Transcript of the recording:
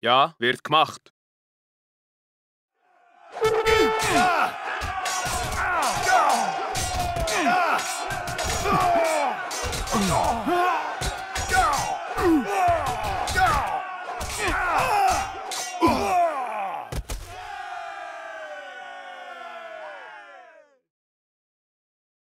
Ja, wird gemacht. Oh.